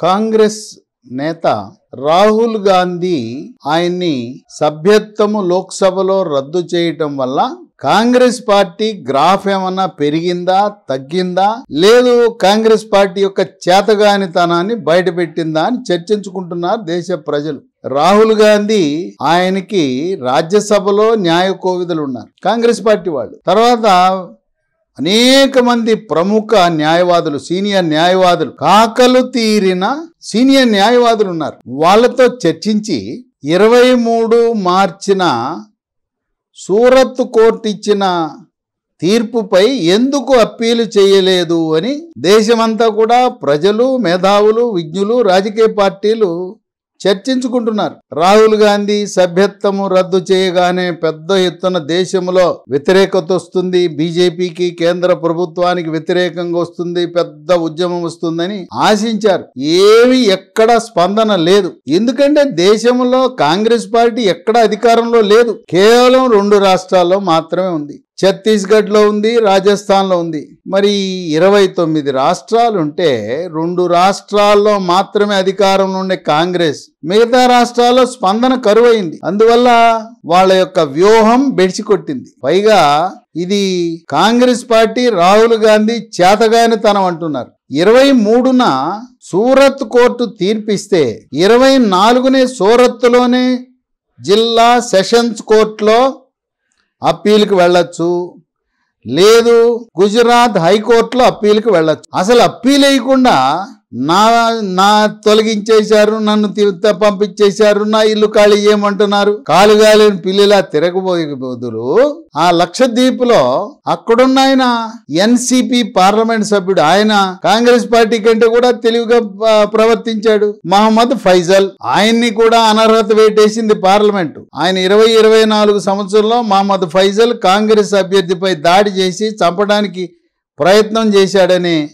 కాంగ్రెస్ నేత రాహుల్ గాంధీ ఆయన్ని సభ్యత్వము లోక్సభలో రద్దు చేయటం వల్ల కాంగ్రెస్ పార్టీ గ్రాఫ్ ఏమన్నా పెరిగిందా తగ్గిందా? లేదు కాంగ్రెస్ పార్టీ యొక్క చేతగానితనాన్ని బయటపెట్టిందా అని చర్చించుకుంటున్నారు దేశ ప్రజలు. రాహుల్ గాంధీ ఆయనకి రాజ్యసభలో న్యాయ కోవిదలు ఉన్నారు కాంగ్రెస్ పార్టీ వాళ్ళు. తర్వాత అనేక మంది ప్రముఖ న్యాయవాదులు సీనియర్ న్యాయవాదులు కాకలు తీరిన సీనియర్ న్యాయవాదులు ఉన్నారు. వాళ్ళతో చర్చించి ఇరవై మూడు మార్చిన సూరత్ కోర్టు ఇచ్చిన తీర్పుపై ఎందుకు అప్పీలు చేయలేదు అని దేశమంతా కూడా ప్రజలు మేధావులు విజ్ఞులు రాజకీయ పార్టీలు చర్చించుకుంటున్నారు. రాహుల్ గాంధీ సభ్యత్వము రద్దు చేయగానే పెద్ద ఎత్తున దేశంలో వ్యతిరేకత వస్తుంది. బీజేపీకి కేంద్ర ప్రభుత్వానికి వ్యతిరేకంగా వస్తుంది. పెద్ద ఉద్యమం వస్తుందని ఆశించారు. ఏమి ఎక్కడ స్పందన లేదు. ఎందుకంటే దేశంలో కాంగ్రెస్ పార్టీ ఎక్కడ అధికారంలో లేదు. కేవలం రెండు రాష్ట్రాల్లో మాత్రమే ఉంది. ఛత్తీస్గఢ్లో ఉంది రాజస్థాన్లో ఉంది. మరి ఇరవై తొమ్మిది రాష్ట్రాలు ఉంటే రెండు రాష్ట్రాల్లో మాత్రమే అధికారంలో ఉండే కాంగ్రెస్ మిగతా రాష్ట్రాల్లో స్పందన కరువైంది. అందువల్ల వాళ్ళ యొక్క వ్యూహం బెడిచికొట్టింది. పైగా ఇది కాంగ్రెస్ పార్టీ రాహుల్ గాంధీ చేతగానితనం అంటున్నారు. ఇరవై మూడున సూరత్ కోర్టు తీర్పిస్తే ఇరవై నాలుగునే సూరత్లోనే జిల్లా సెషన్స్ కోర్టులో అప్పీల్కి వెళ్ళొచ్చు. లేదు గుజరాత్ హైకోర్టులో అప్పీల్కి వెళ్ళొచ్చు. అసలు అప్పీల్ వేయకుండా నా నా తొలగించేశారు నన్ను పంపించేశారు నా ఇల్లు ఖాళీ చేయమంటున్నారు. కాలు గాలిని పిల్లిలా తిరగబోయే బదులు ఆ లక్షద్వీప్లో అక్కడున్న ఆయన ఎన్సిపి పార్లమెంట్ సభ్యుడు. ఆయన కాంగ్రెస్ పార్టీ కంటే కూడా తెలివిగా ప్రవర్తించాడు. మహమ్మద్ ఫైజల్. ఆయన్ని కూడా అనర్హత వేటేసింది పార్లమెంట్. ఆయన ఇరవై ఇరవై నాలుగు సంవత్సరంలో మహమ్మద్ ఫైజల్ కాంగ్రెస్ అభ్యర్థిపై దాడి చేసి చంపడానికి ప్రయత్నం చేశాడని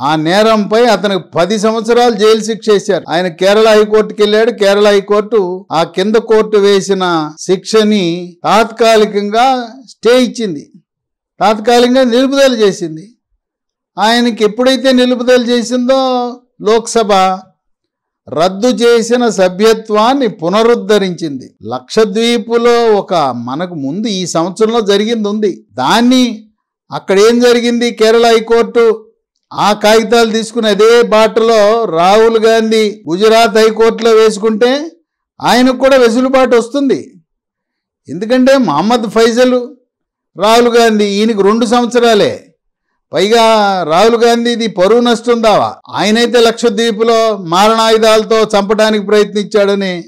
ఆ నేరంపై అతనికి పది సంవత్సరాలు జైలు శిక్ష వేశారు. ఆయన కేరళ హైకోర్టుకి వెళ్ళాడు కేరళ హైకోర్టు ఆ కింద కోర్టు వేసిన శిక్షని తాత్కాలికంగా స్టే ఇచ్చింది. తాత్కాలికంగా నిలుపుదల చేసింది. ఆయనకి ఎప్పుడైతే నిలుపుదల చేసిందో లోక్సభ రద్దు చేసిన సభ్యత్వాన్ని పునరుద్ధరించింది. లక్షద్వీపులో ఒక మనకు ముందు ఈ సంవత్సరంలో జరిగింది ఉంది. దాన్ని అక్కడ ఏం జరిగింది? కేరళ హైకోర్టు ఆ కాగితాలు తీసుకుని అదే బాటలో రాహుల్ గాంధీ గుజరాత్ హైకోర్టులో వేసుకుంటే ఆయనకు కూడా వెసులుబాటు వస్తుంది. ఎందుకంటే మహమ్మద్ ఫైజల్ రాహుల్ గాంధీ ఈయనకు రెండు సంవత్సరాలే. పైగా రాహుల్ గాంధీది పరువు నష్టం దావా. ఆయనైతే లక్షద్వీపులో మారణాయుధాలతో చంపడానికి ప్రయత్నించాడని.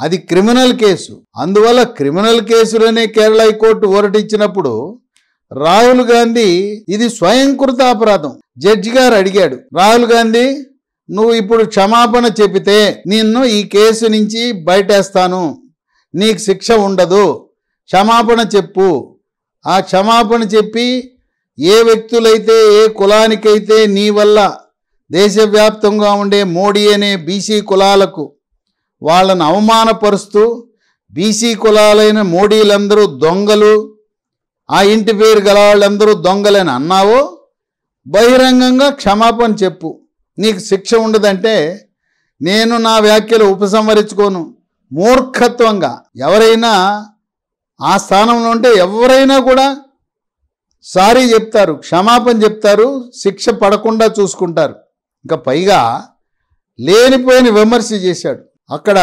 అది క్రిమినల్ కేసు. అందువల్ల క్రిమినల్ కేసులోనే కేరళ హైకోర్టు ఊరటిచ్చినప్పుడు రాహుల్ గాంధీ ఇది స్వయంకృత అపరాధం. జడ్జి గారు అడిగాడు రాహుల్ గాంధీ నువ్వు ఇప్పుడు క్షమాపణ చెబితే నిన్ను ఈ కేసు నుంచి బయటేస్తాను. నీకు శిక్ష ఉండదు. క్షమాపణ చెప్పు. ఆ క్షమాపణ చెప్పి ఏ వ్యక్తులైతే ఏ కులానికైతే నీ వల్ల దేశవ్యాప్తంగా ఉండే మోడీ అనే బీసీ కులాలకు వాళ్ళను అవమానపరుస్తూ బీసీ కులాలైన మోడీలందరూ దొంగలు ఆ ఇంటి పేరు గల వాళ్ళందరూ దొంగలని? అన్నావో. బహిరంగంగా క్షమాపణ చెప్పు. నీకు శిక్ష ఉండదంటే నేను నా వ్యాఖ్యలు ఉపసంహరించుకోను. మూర్ఖత్వంగా. ఎవరైనా ఆ స్థానంలో ఉంటే ఎవరైనా కూడా సారీ చెప్తారు క్షమాపణ చెప్తారు శిక్ష పడకుండా చూసుకుంటారు. ఇంకా పైగా లేనిపోయిన విమర్శ చేశాడు. అక్కడ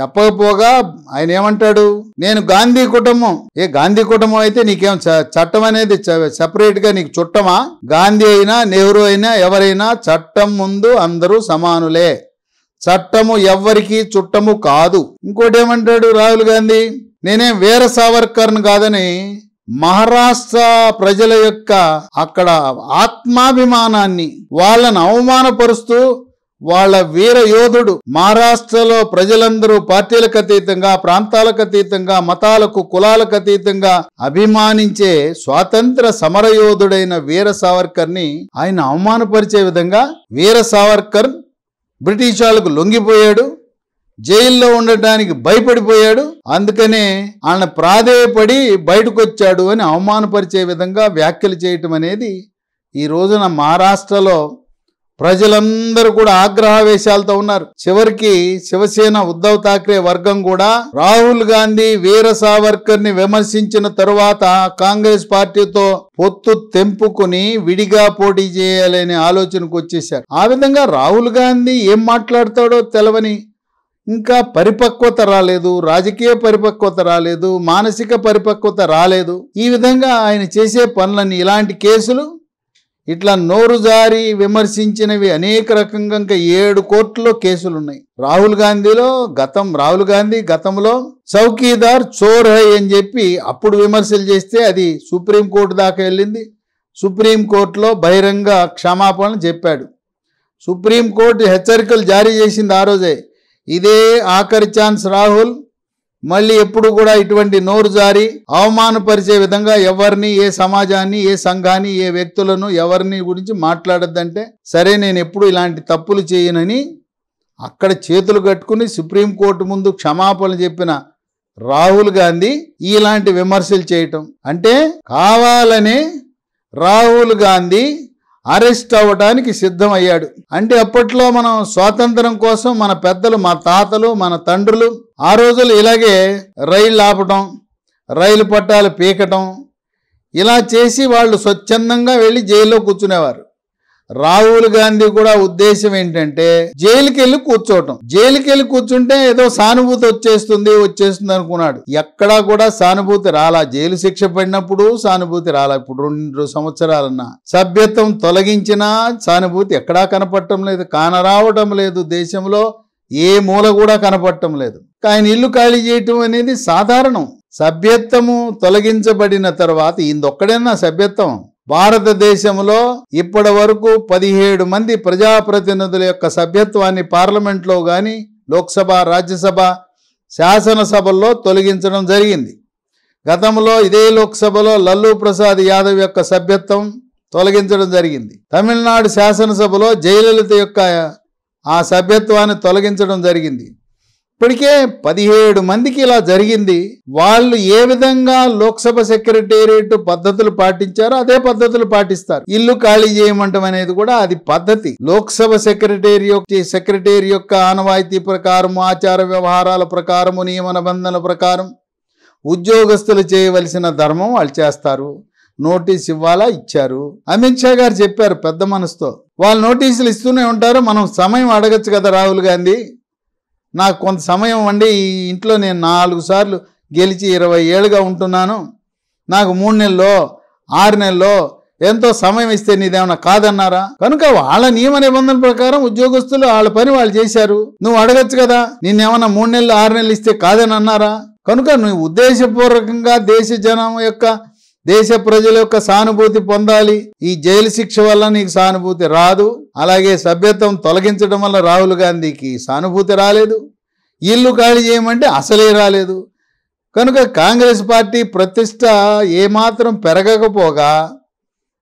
చెప్పకపోగా ఆయన ఏమంటాడు? నేను గాంధీ కుటుంబం. ఏ గాంధీ కుటుంబం అయితే నీకేం చట్టం అనేది సెపరేట్గా నీకు చుట్టమా? గాంధీ అయినా నెహ్రూ అయినా ఎవరైనా చట్టం ముందు అందరూ సమానులే. చట్టము ఎవ్వరికి చుట్టము కాదు. ఇంకోటి ఏమంటాడు రాహుల్ గాంధీ? నేనేం వీర సావర్కర్ను కాదని మహారాష్ట్ర ప్రజల యొక్క అక్కడ ఆత్మాభిమానాన్ని వాళ్ళను అవమానపరుస్తూ వాళ్ళ వీర యోధుడు మహారాష్ట్రలో ప్రజలందరూ పార్టీలకు అతీతంగా ప్రాంతాలకు అతీతంగా మతాలకు కులాలకు అతీతంగా అభిమానించే స్వాతంత్ర సమరయోధుడైన వీర సావర్కర్ని ఆయన అవమానపరిచే విధంగా వీర సావర్కర్ బ్రిటిష్ వాళ్ళకు లొంగిపోయాడు జైల్లో ఉండటానికి భయపడిపోయాడు అందుకనే ఆయన ప్రాధేయపడి బయటకు వచ్చాడు అని అవమానపరిచే విధంగా వ్యాఖ్యలు చేయటం అనేది ఈ రోజున మహారాష్ట్రలో ప్రజలందరూ కూడా ఆగ్రహావేశాలతో ఉన్నారు. చివరికి శివసేన ఉద్ధవ్ ఠాక్రే వర్గం కూడా రాహుల్ గాంధీ వీర సావర్కర్ని విమర్శించిన తరువాత కాంగ్రెస్ పార్టీతో పొత్తు తెంపుకుని విడిగా పోటీ చేయాలనే ఆలోచనకు వచ్చేశారు. ఆ విధంగా రాహుల్ గాంధీ ఏం మాట్లాడతాడో తెలవని ఇంకా పరిపక్వత రాలేదు రాజకీయ పరిపక్వత రాలేదు మానసిక పరిపక్వత రాలేదు. ఈ విధంగా ఆయన చేసే పనులన్నీ ఇలాంటి కేసులు ఇట్లా నోరు జారి విమర్శించినవి అనేక రకంగా ఇంకా ఏడు కోట్లలో కేసులు ఉన్నాయి రాహుల్ గాంధీలో గతం రాహుల్ గాంధీ గతంలో చౌకీదార్ చోర్ హై అని చెప్పి అప్పుడు విమర్శలు చేస్తే అది సుప్రీంకోర్టు దాకా వెళ్ళింది. సుప్రీంకోర్టులో బహిరంగ క్షమాపణలు చెప్పాడు. సుప్రీంకోర్టు హెచ్చరికలు జారీ చేసింది ఆ రోజే. ఇదే ఆఖరి ఛాన్స్ రాహుల్. మళ్ళీ ఎప్పుడు కూడా ఇటువంటి నోరు జారి అవమానపరిచే విధంగా ఎవరిని ఏ సమాజాన్ని ఏ సంఘాన్ని ఏ వ్యక్తులను ఎవరిని గురించి మాట్లాడొద్దంటే సరే నేను ఎప్పుడు ఇలాంటి తప్పులు చేయనని అక్కడ చేతులు కట్టుకుని సుప్రీంకోర్టు ముందు క్షమాపణ చెప్పిన రాహుల్ గాంధీ ఇలాంటి విమర్శలు చేయటం. అంటే కావాలనే రాహుల్ గాంధీ అరెస్ట్ అవ్వడానికి సిద్ధమయ్యాడు. అంటే అప్పట్లో మనం స్వాతంత్రం కోసం మన పెద్దలు మా తాతలు మన తండ్రులు ఆ రోజులు ఇలాగే రైళ్ళు ఆపటం రైలు పట్టాలు పీకటం ఇలా చేసి వాళ్ళు స్వచ్ఛందంగా వెళ్ళి జైల్లో కూర్చునేవారు. రాహుల్ గాంధీ కూడా ఉద్దేశం ఏంటంటే జైలుకి వెళ్ళి కూర్చోవటం. జైలుకి వెళ్ళి కూర్చుంటే ఏదో సానుభూతి వచ్చేస్తుంది వచ్చేస్తుంది అనుకున్నాడు. ఎక్కడా కూడా సానుభూతి రాలా. జైలు శిక్ష పడినప్పుడు సానుభూతి రాలా. ఇప్పుడు రెండు సంవత్సరాలన్నా సభ్యత్వం తొలగించినా సానుభూతి ఎక్కడా కనపడటం లేదు. కానరావటం లేదు దేశంలో. ఏ మూల కూడా కనపడటం లేదు. ఆయన ఇల్లు ఖాళీ చేయటం అనేది సాధారణం. సభ్యత్వము తొలగించబడిన తర్వాత ఇందొక్కడైనా సభ్యత్వం? భారతదేశంలో ఇప్పటి వరకు పదిహేడు మంది ప్రజాప్రతినిధుల యొక్క సభ్యత్వాన్ని పార్లమెంట్లో కానీ లోక్సభ రాజ్యసభ శాసనసభల్లో తొలగించడం జరిగింది. గతంలో ఇదే లోక్సభలో లల్లు ప్రసాద్ యాదవ్ యొక్క సభ్యత్వం తొలగించడం జరిగింది. తమిళనాడు శాసనసభలో జయలలిత యొక్క ఆ సభ్యత్వాన్ని తొలగించడం జరిగింది. ఇప్పటికే పదిహేడు మందికి ఇలా జరిగింది. వాళ్ళు ఏ విధంగా లోక్సభ సెక్రటేరియట్ పద్ధతులు పాటించారో అదే పద్ధతులు పాటిస్తారు. ఇల్లు ఖాళీ చేయమంటం అనేది కూడా అది పద్ధతి. లోక్సభ సెక్రటేరియట్ సెక్రటరీ యొక్క ఆనవాయితీ ప్రకారము ఆచార వ్యవహారాల ప్రకారము నియమ నిబంధనల ప్రకారం ఉద్యోగస్తులు చేయవలసిన ధర్మం వాళ్ళు చేస్తారు. నోటీస్ ఇవ్వాలా? ఇచ్చారు. అమిత్ షా గారు చెప్పారు పెద్ద మనసుతో. వాళ్ళు నోటీసులు ఇస్తూనే ఉంటారు మనం సమయం అడగచ్చు కదా రాహుల్ గాంధీ. నాకు కొంత సమయం అండి ఈ ఇంట్లో నేను నాలుగు సార్లు గెలిచి ఇరవై ఏళ్ళుగా ఉంటున్నాను. నాకు మూడు నెలల్లో ఆరు నెలల్లో ఎంతో సమయం ఇస్తే నీదేమన్నా కాదన్నారా? కనుక వాళ్ళ నియమ నిబంధన ప్రకారం ఉద్యోగస్తులు వాళ్ళ పని వాళ్ళు చేశారు. నువ్వు అడగచ్చు కదా నిన్నేమన్నా మూడు నెలలు ఆరు నెలలు ఇస్తే కాదని అన్నారా? కనుక నువ్వు ఉద్దేశపూర్వకంగా దేశ జనం యొక్క దేశ ప్రజల యొక్క సానుభూతి పొందాలి. ఈ జైలు శిక్ష వల్ల నీకు సానుభూతి రాదు. అలాగే సభ్యత్వం తొలగించడం వల్ల రాహుల్ గాంధీకి సానుభూతి రాలేదు. ఇల్లు ఖాళీ చేయమంటే అసలే రాలేదు. కనుక కాంగ్రెస్ పార్టీ ప్రతిష్ట ఏమాత్రం పెరగకపోగా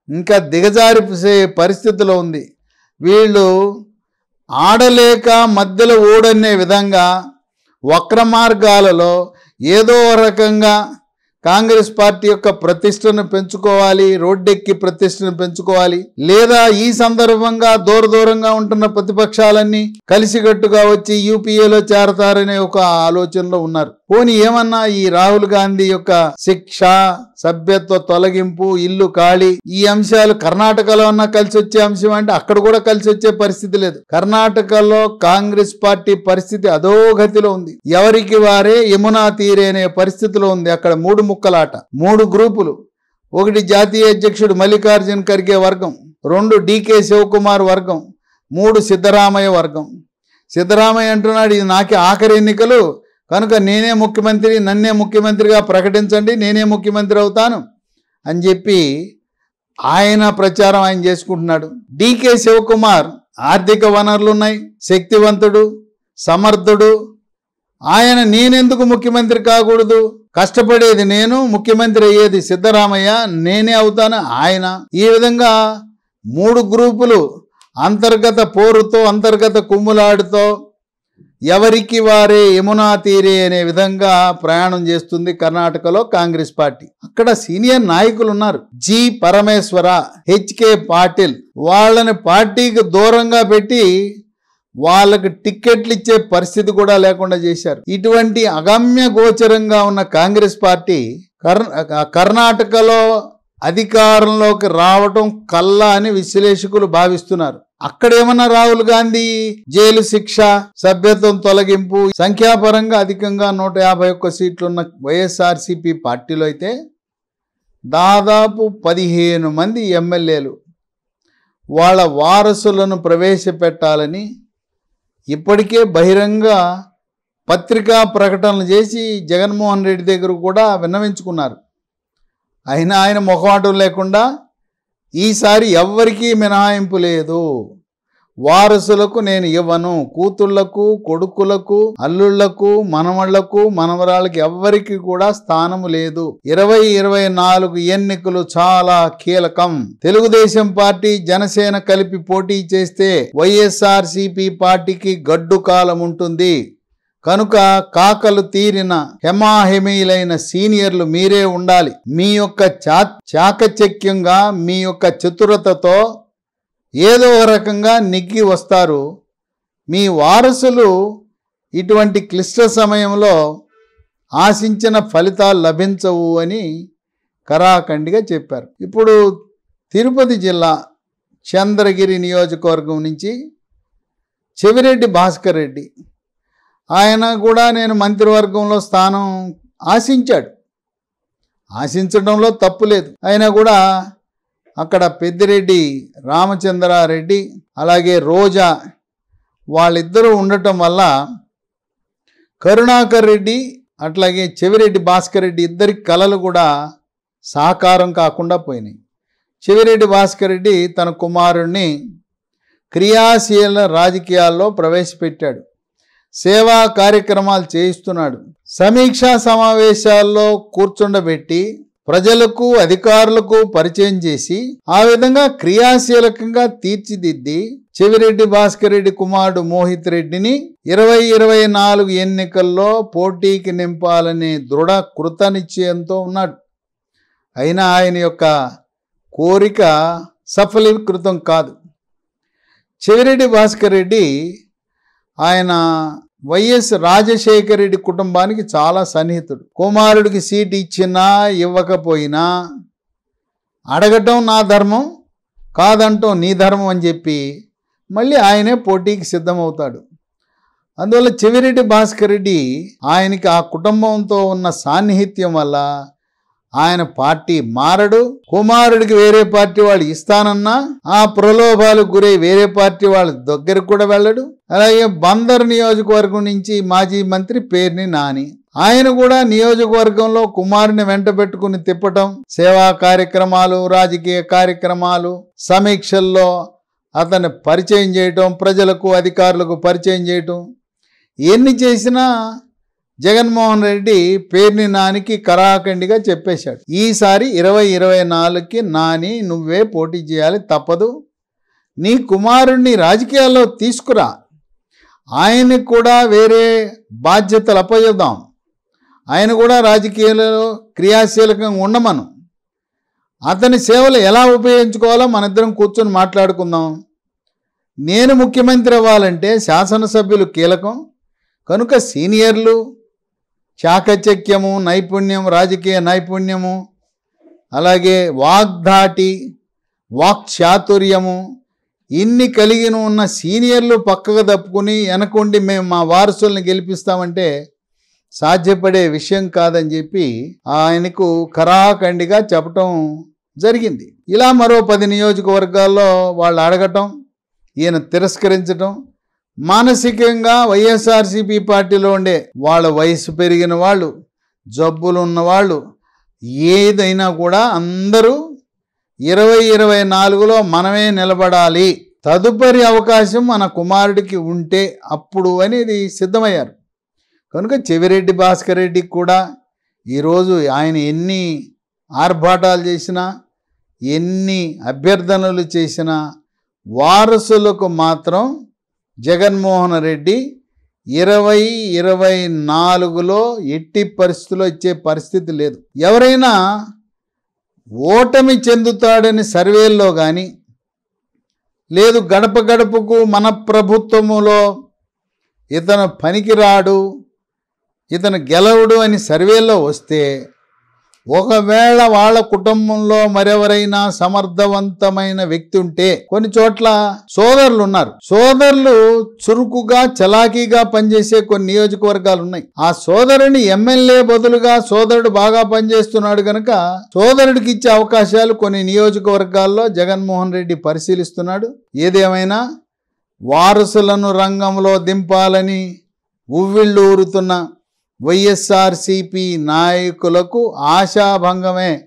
ఇంకా దిగజారిసే పరిస్థితిలో ఉంది. వీళ్ళు ఆడలేక మధ్యలో ఓడనే విధంగా వక్ర మార్గాలలో ఏదో రకంగా కాంగ్రెస్ పార్టీ యొక్క ప్రతిష్టను పెంచుకోవాలి రోడ్డెక్కి ప్రతిష్టను పెంచుకోవాలి. లేదా ఈ సందర్భంగా దూర దూరంగా ఉంటున్న ప్రతిపక్షాలన్నీ కలిసికట్టుగా వచ్చి యూపీఏలో చేరతారనే ఒక ఆలోచనలో ఉన్నారు. పోనీ ఏమన్నా ఈ రాహుల్ గాంధీ యొక్క శిక్ష సభ్యత్వ తొలగింపు ఇల్లు ఖాళీ. ఈ అంశాలు కర్ణాటకలో ఉన్న కలిసి వచ్చే అంశం అంటే అక్కడ కూడా కలిసి వచ్చే పరిస్థితి లేదు. కర్ణాటకలో కాంగ్రెస్ పార్టీ పరిస్థితి అధోగతిలో ఉంది. ఎవరికి వారే యమునా తీరే అనే పరిస్థితిలో ఉంది అక్కడ మూడు ముక్కలాట మూడు గ్రూపులు. ఒకటి జాతీయ అధ్యక్షుడు మల్లికార్జున్ ఖర్గే వర్గం రెండు డికే శివకుమార్ వర్గం మూడు సిద్ధరామయ్య వర్గం. సిద్ధరామయ్య అంటున్నాడు ఇది నాకే ఆఖరి ఎన్నికలు. కనుక నేనే ముఖ్యమంత్రి నన్నే ముఖ్యమంత్రిగా ప్రకటించండి నేనే ముఖ్యమంత్రి అవుతాను అని చెప్పి ఆయన ప్రచారం ఆయన చేసుకుంటున్నాడు. డికే శివకుమార్ ఆర్థిక వనరులు ఉన్నాయి శక్తివంతుడు సమర్థుడు. ఆయన నేనెందుకు ముఖ్యమంత్రి కాకూడదు? కష్టపడేది నేను ముఖ్యమంత్రి అయ్యేది సిద్ధరామయ్య నేనే అవుతాను ఆయన. ఈ విధంగా మూడు గ్రూపులు అంతర్గత పోరుతో అంతర్గత కుమ్ములాడుతో ఎవరికి వారే యమునా తీరే అనే విధంగా ప్రయాణం చేస్తుంది కర్ణాటకలో కాంగ్రెస్ పార్టీ. అక్కడ సీనియర్ నాయకులు ఉన్నారు. జి. పరమేశ్వర హెచ్కే పాటిల్ వాళ్ళని పార్టీకి దూరంగా పెట్టి వాళ్ళకి టిక్కెట్లు ఇచ్చే పరిస్థితి కూడా లేకుండా చేశారు. ఇటువంటి అగమ్య గోచరంగా ఉన్న కాంగ్రెస్ పార్టీ కర్ణాటకలో అధికారంలోకి రావటం కల్లా అని విశ్లేషకులు భావిస్తున్నారు. అక్కడేమన్నా రాహుల్ గాంధీ జైలు శిక్ష సభ్యత్వం తొలగింపు సంఖ్యాపరంగా అధికంగా నూట యాభై ఒక్క సీట్లున్న వైఎస్ఆర్సీపీ పార్టీలో అయితే దాదాపు పదిహేను మంది ఎమ్మెల్యేలు వాళ్ళ వారసులను ప్రవేశపెట్టాలని ఇప్పటికే బహిరంగ పత్రికా ప్రకటనలు చేసి జగన్మోహన్ రెడ్డి దగ్గర కూడా విన్నవించుకున్నారు. అయినా ఆయన మొహమాటం లేకుండా ఈసారి ఎవ్వరికీ మినహాయింపు లేదు. వారసులకు నేను ఇవ్వను. కూతుళ్ళకు కొడుకులకు అల్లుళ్ళకు మనవళ్ళకు మనవరాళ్ళకి ఎవ్వరికి కూడా స్థానము లేదు. ఇరవై ఇరవై నాలుగు ఎన్నికలు చాలా కీలకం. తెలుగుదేశం పార్టీ జనసేన కలిపి పోటీ చేస్తే వైఎస్ఆర్ పార్టీకి గడ్డు కాలం ఉంటుంది. కనుక కాకలు తీరిన హెమాహెమీలైన సీనియర్లు మీరే ఉండాలి. మీ యొక్క చా చాకచక్యంగా మీ యొక్క చతురతతో ఏదో ఒక రకంగా నెగ్గి వస్తారు. మీ వారసులు ఇటువంటి క్లిష్ట సమయంలో ఆశించిన ఫలితాలు లభించవు అని కరాఖండిగా చెప్పారు. ఇప్పుడు తిరుపతి జిల్లా చంద్రగిరి నియోజకవర్గం నుంచి చెవిరెడ్డి భాస్కర్ రెడ్డి ఆయన కూడా నేను మంత్రివర్గంలో స్థానం ఆశించాడు. ఆశించడంలో తప్పు లేదు. అయినా కూడా అక్కడ పెద్దిరెడ్డి రామచంద్రారెడ్డి అలాగే రోజా వాళ్ళిద్దరూ ఉండటం వల్ల కరుణాకర్ రెడ్డి అట్లాగే చెవిరెడ్డి భాస్కర్ రెడ్డి ఇద్దరి కళలు కూడా సాకారం కాకుండా పోయినాయి. చెవిరెడ్డి భాస్కర్ రెడ్డి తన కుమారుణ్ణి క్రియాశీల రాజకీయాల్లో ప్రవేశపెట్టాడు. సేవా కార్యక్రమాలు చేయిస్తున్నాడు. సమీక్షా సమావేశాల్లో కూర్చుండబెట్టి ప్రజలకు అధికారులకు పరిచయం చేసి ఆ విధంగా క్రియాశీలకంగా తీర్చిదిద్ది చెవిరెడ్డి భాస్కర్ రెడ్డి కుమారుడు మోహిత్ రెడ్డిని ఇరవై ఇరవై నాలుగు ఎన్నికల్లో పోటీకి నింపాలనే దృఢ కృతనిశ్చయంతో ఉన్నాడు. అయినా ఆయన యొక్క కోరిక సఫలీకృతం కాదు. చెవిరెడ్డి భాస్కర్ రెడ్డి ఆయన వైఎస్ రాజశేఖర రెడ్డి కుటుంబానికి చాలా సన్నిహితుడు. కుమారుడికి సీటు ఇచ్చినా ఇవ్వకపోయినా అడగటం నా ధర్మం కాదంటం నీ ధర్మం అని చెప్పి మళ్ళీ ఆయనే పోటీకి సిద్ధమవుతాడు. అందువల్ల చెవిరెడ్డి భాస్కర్ రెడ్డి ఆయనకి ఆ కుటుంబంతో ఉన్న సాన్నిహిత్యం వల్ల ఆయన పార్టీ మారడు. కుమారుడికి వేరే పార్టీ వాళ్ళు ఇస్తానన్నా ఆ ప్రలోభాలకు గురై వేరే పార్టీ వాళ్ళ దగ్గరకు కూడా వెళ్ళడు. అలాగే బందర్ నియోజకవర్గం నుంచి మాజీ మంత్రి పేర్ని నాని. ఆయన కూడా నియోజకవర్గంలో కుమారుని వెంట పెట్టుకుని తిప్పటం సేవా కార్యక్రమాలు రాజకీయ కార్యక్రమాలు సమీక్షల్లో అతన్ని పరిచయం చేయటం ప్రజలకు అధికారులకు పరిచయం చేయటం ఎన్ని చేసినా జగన్మోహన్ రెడ్డి పేర్ని నానికి కరాఖండిగా చెప్పేశాడు. ఈసారి ఇరవై ఇరవై నాలుగుకి నాని నువ్వే పోటీ చేయాలి తప్పదు. నీ కుమారుణ్ణి రాజకీయాల్లో తీసుకురా. ఆయన్ని కూడా వేరే బాధ్యతలు అప్పచెద్దాం ఆయన కూడా రాజకీయాలలో క్రియాశీలకంగా ఉండమను. అతని సేవలు ఎలా ఉపయోగించుకోవాలో మనిద్దరం కూర్చొని మాట్లాడుకుందాం. నేను ముఖ్యమంత్రి అవ్వాలంటే శాసనసభ్యులు కీలకం. కనుక సీనియర్లు చాకచక్యము నైపుణ్యం రాజకీయ నైపుణ్యము అలాగే వాగ్ధాటి వాక్చాతుర్యము ఇన్ని కలిగి ఉన్న సీనియర్లు పక్కకు తప్పుకుని వెనకుండి మేము మా వారసుల్ని గెలిపిస్తామంటే సాధ్యపడే విషయం కాదని చెప్పి ఆయనకు కరాఖండిగా చెప్పటం జరిగింది. ఇలా మరో పది నియోజకవర్గాల్లో వాళ్ళు అడగటం ఈయన తిరస్కరించటం మానసికంగా వైఎస్ఆర్సీపీ పార్టీలో ఉండే వాళ్ళ వయసు పెరిగిన వాళ్ళు జబ్బులు ఉన్నవాళ్ళు ఏదైనా కూడా అందరూ ఇరవై ఇరవై నాలుగులో మనమే నిలబడాలి. తదుపరి అవకాశం మన కుమారుడికి ఉంటే అప్పుడు అనేది సిద్ధమయ్యారు. కనుక చెవిరెడ్డి భాస్కర్ రెడ్డికి కూడా ఈరోజు ఆయన ఎన్ని ఆర్భాటాలు చేసినా ఎన్ని అభ్యర్థనలు చేసినా వారసులకు మాత్రం జగన్మోహన్ రెడ్డి ఇరవై ఇరవై నాలుగులో ఎట్టి పరిస్థితుల్లో ఇచ్చే పరిస్థితి లేదు. ఎవరైనా ఓటమి చెందుతాడని సర్వేల్లో కానీ లేదు గడప గడపకు మన ప్రభుత్వములో ఇతను పనికిరాడు ఇతను గెలవడు అని సర్వేలో వస్తే ఒకవేళ వాళ్ళ కుటుంబంలో మరెవరైనా సమర్థవంతమైన వ్యక్తి ఉంటే కొన్ని చోట్ల సోదరులు ఉన్నారు. సోదరులు చురుకుగా చలాకీగా పనిచేసే కొన్ని నియోజకవర్గాలు ఉన్నాయి. ఆ సోదరుని ఎమ్మెల్యే బదులుగా సోదరుడు బాగా పనిచేస్తున్నాడు గనక సోదరుడికి ఇచ్చే అవకాశాలు కొన్ని నియోజకవర్గాల్లో జగన్మోహన్ రెడ్డి పరిశీలిస్తున్నాడు. ఏదేమైనా వారసులను రంగంలో దింపాలని ఉవ్విళ్ళు ఊరుతున్న వైఎస్ఆర్సిపి నాయకులకు ఆశాభంగమే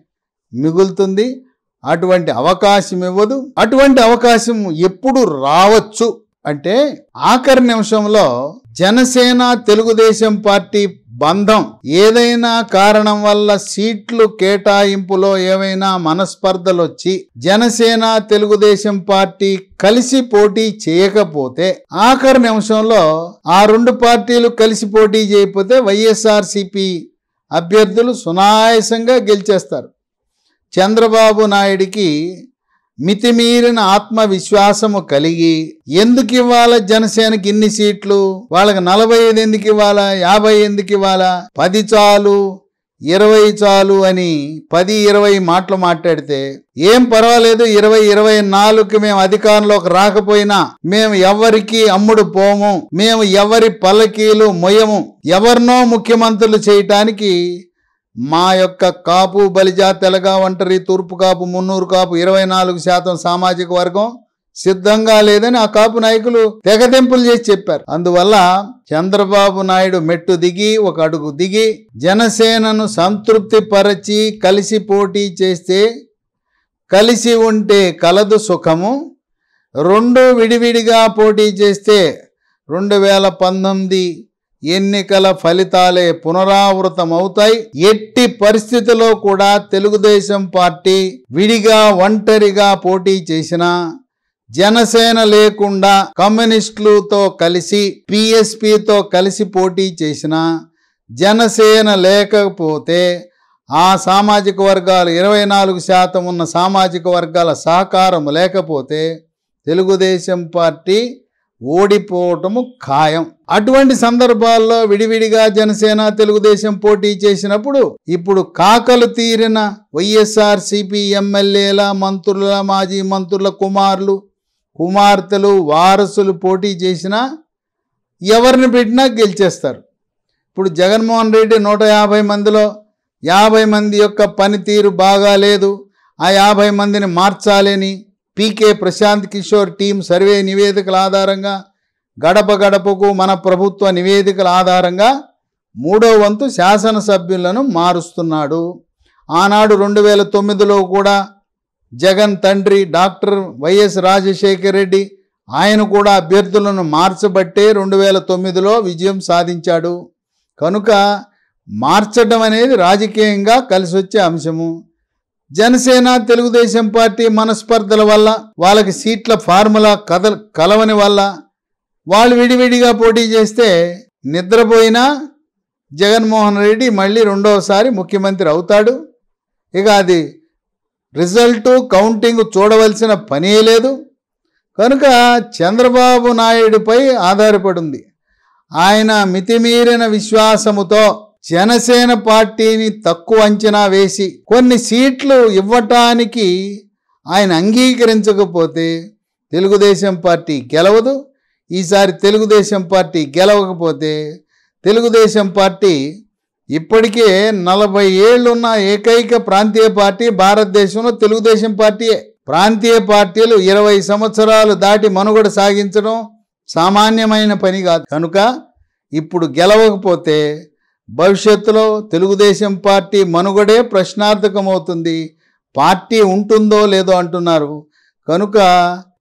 మిగులుతుంది. అటువంటి అవకాశం ఇవ్వదు. అటువంటి అవకాశం ఎప్పుడు రావచ్చు. అంటే ఆఖరి నిమిషంలో జనసేన తెలుగుదేశం పార్టీ బంధం. ఏదైనా కారణం వల్ల సీట్లు కేటాయింపులో ఏవైనా మనస్పర్ధలు వచ్చి జనసేన తెలుగుదేశం పార్టీ కలిసి పోటీ చేయకపోతే ఆఖరి నిమిషంలో ఆ రెండు పార్టీలు కలిసి పోటీ చేయకపోతే వైఎస్ఆర్సిపి అభ్యర్థులు సునాయాసంగా గెలిచేస్తారు. చంద్రబాబు నాయుడికి మితిమీరిన ఆత్మవిశ్వాసము కలిగి ఎందుకు ఇవ్వాలా జనసేనకి ఇన్ని సీట్లు? వాళ్ళకి నలభై ఐదు ఎందుకు ఇవ్వాలా? యాభై ఎందుకు ఇవ్వాలా? పది చాలు ఇరవై చాలు అని పది ఇరవై మాటలు మాట్లాడితే ఏం పర్వాలేదు ఇరవై ఇరవై నాలుగుకి మేము అధికారంలోకి రాకపోయినా మేము ఎవరికి అమ్ముడు పోము. మేము ఎవరి పల్లకీలు మొయ్యము. ఎవరినో ముఖ్యమంత్రులు చేయటానికి మా యొక్క కాపు బలిజా తెలగ ఒంటరి తూర్పు కాపు మున్నూరు కాపు ఇరవై నాలుగు శాతం సామాజిక వర్గం సిద్ధంగా లేదని ఆ కాపు నాయకులు తెగతింపులు చేసి చెప్పారు. అందువల్ల చంద్రబాబు నాయుడు మెట్టు దిగి ఒక అడుగు దిగి జనసేనను సంతృప్తి పరచి కలిసి పోటీ చేస్తే కలిసి ఉంటే కలదు సుఖము రెండు విడివిడిగా పోటీ చేస్తే రెండు వేల పంతొమ్మిది ఎన్నికల ఫలితాలే పునరావృతమవుతాయి. ఎట్టి పరిస్థితిలో కూడా తెలుగుదేశం పార్టీ విడిగా ఒంటరిగా పోటీ చేసినా జనసేన లేకుండా కమ్యూనిస్టులతో కలిసి పిఎస్పితో కలిసి పోటీ చేసిన జనసేన లేకపోతే ఆ సామాజిక వర్గాలు ఇరవై నాలుగు శాతం ఉన్న సామాజిక వర్గాల సహకారం లేకపోతే తెలుగుదేశం పార్టీ ఓడిపోవటము ఖాయం. అటువంటి సందర్భాల్లో విడివిడిగా జనసేన తెలుగుదేశం పోటీ చేసినప్పుడు ఇప్పుడు కాకలు తీరిన వైఎస్ఆర్ సిపి ఎమ్మెల్యేల మంత్రుల మాజీ మంత్రుల కుమారులు కుమార్తెలు వారసులు పోటీ చేసినా ఎవరిని పెట్టినా గెలిచేస్తారు. ఇప్పుడు జగన్మోహన్ రెడ్డి నూట యాభై మందిలో యాభై మంది యొక్క పనితీరు బాగాలేదు. ఆ యాభై మందిని మార్చాలని PK Prashant Kishor team survey నివేదికల ఆధారంగా గడప గడపకు మన ప్రభుత్వ నివేదికల ఆధారంగా మూడో వంతు శాసనసభ్యులను మారుస్తున్నాడు. ఆనాడు రెండు వేల తొమ్మిదిలో కూడా జగన్ తండ్రి డాక్టర్ వైఎస్ రాజశేఖర్ రెడ్డి ఆయన కూడా అభ్యర్థులను మార్చబట్టే రెండు వేల తొమ్మిదిలో విజయం సాధించాడు. కనుక మార్చడం అనేది రాజకీయంగా కలిసి వచ్చే అంశము. జనసేన తెలుగుదేశం పార్టీ మనస్పర్ధల వల్ల వాళ్ళకి సీట్ల ఫార్ములా కథ కలవని వల్ల వాళ్ళు విడివిడిగా పోటీ చేస్తే నిద్రపోయినా జగన్మోహన్ రెడ్డి మళ్ళీ రెండవసారి ముఖ్యమంత్రి అవుతాడు. ఇక అది రిజల్టు కౌంటింగ్ చూడవలసిన పనే లేదు. కనుక చంద్రబాబు నాయుడిపై ఆధారపడింది. ఆయన మితిమీరిన విశ్వాసముతో జనసేన పార్టీని తక్కువ అంచనా వేసి కొన్ని సీట్లు ఇవ్వటానికి ఆయన అంగీకరించకపోతే తెలుగుదేశం పార్టీ గెలవదు. ఈసారి తెలుగుదేశం పార్టీ గెలవకపోతే తెలుగుదేశం పార్టీ ఇప్పటికే నలభై ఏళ్ళున్న ఏకైక ప్రాంతీయ పార్టీ భారతదేశంలో తెలుగుదేశం పార్టీయే. ప్రాంతీయ పార్టీలు ఇరవై సంవత్సరాలు దాటి మనుగడ సాగించడం సామాన్యమైన పని కాదు. కనుక ఇప్పుడు గెలవకపోతే భవిష్యత్తులో తెలుగుదేశం పార్టీ మనుగడే ప్రశ్నార్థకమవుతుంది. పార్టీ ఉంటుందో లేదో అంటున్నారు. కనుక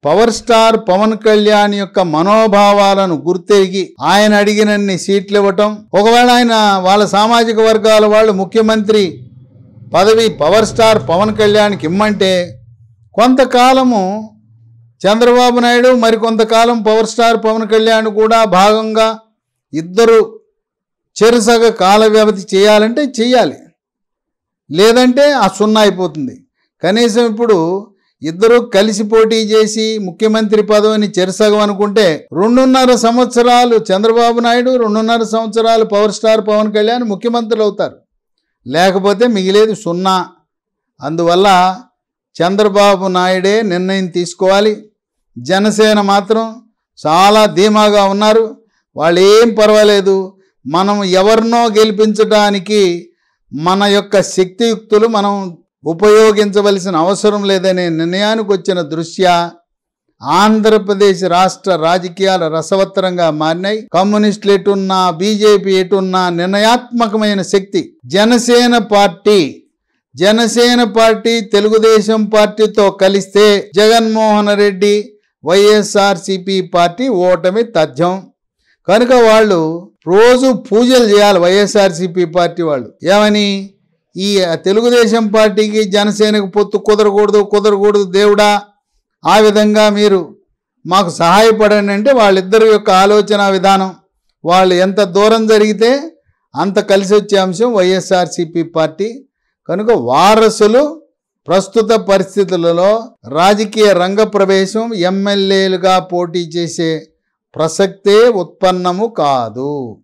పవర్ స్టార్ పవన్ కళ్యాణ్ యొక్క మనోభావాలను గుర్తెరిగి ఆయన అడిగినన్ని సీట్లు ఇవ్వటం ఒకవేళ ఆయన వాళ్ళ సామాజిక వర్గాల వాళ్ళు ముఖ్యమంత్రి పదవి పవర్ స్టార్ పవన్ కళ్యాణ్కి ఇమ్మంటే కొంతకాలము చంద్రబాబు నాయుడు మరికొంతకాలం పవర్ స్టార్ పవన్ కళ్యాణ్ కూడా భాగంగా ఇద్దరు చెరుసగ కాల వ్యవధి చేయాలంటే చేయాలి లేదంటే ఆ సున్నా అయిపోతుంది. కనీసం ఇప్పుడు ఇద్దరు కలిసి పోటీ చేసి ముఖ్యమంత్రి పదవిని చెరుసగం అనుకుంటే రెండున్నర సంవత్సరాలు చంద్రబాబు నాయుడు రెండున్నర సంవత్సరాలు పవర్ స్టార్ పవన్ కళ్యాణ్ ముఖ్యమంత్రులు అవుతారు. లేకపోతే మిగిలేది సున్నా. అందువల్ల చంద్రబాబు నాయుడే నిర్ణయం తీసుకోవాలి. జనసేన మాత్రం చాలా ధీమాగా ఉన్నారు. వాళ్ళు ఏం పర్వాలేదు. మనం ఎవరినో గెలిపించడానికి మన యొక్క శక్తియుక్తులు మనం ఉపయోగించవలసిన అవసరం లేదనే నిర్ణయానికి వచ్చిన దృష్ట్యా ఆంధ్రప్రదేశ్ రాష్ట్ర రాజకీయాలు రసవత్తరంగా మారినాయి. కమ్యూనిస్టులు ఎటున్నా బీజేపీ ఎటున్నా నిర్ణయాత్మకమైన శక్తి జనసేన పార్టీ జనసేన పార్టీ తెలుగుదేశం పార్టీతో కలిస్తే జగన్మోహన్ రెడ్డి వైఎస్ఆర్సిపి పార్టీ ఓటమి తథ్యం. కనుక వాళ్ళు రోజు పూజలు చేయాలి వైఎస్ఆర్సిపి పార్టీ వాళ్ళు. ఏమని? ఈ తెలుగుదేశం పార్టీకి జనసేనకు పొత్తు కుదరకూడదు కుదరకూడదు దేవుడా. ఆ విధంగా మీరు మాకు సహాయపడండి అంటే వాళ్ళిద్దరి యొక్క ఆలోచన విధానం. వాళ్ళు ఎంత దూరం జరిగితే అంత కలిసి వచ్చే అంశం వైఎస్ఆర్సిపి పార్టీ. కనుక వారసులు ప్రస్తుత పరిస్థితులలో రాజకీయ రంగ ప్రవేశం ఎమ్మెల్యేలుగా పోటీ చేసే ప్రసక్తే ఉత్పన్నము కాదు.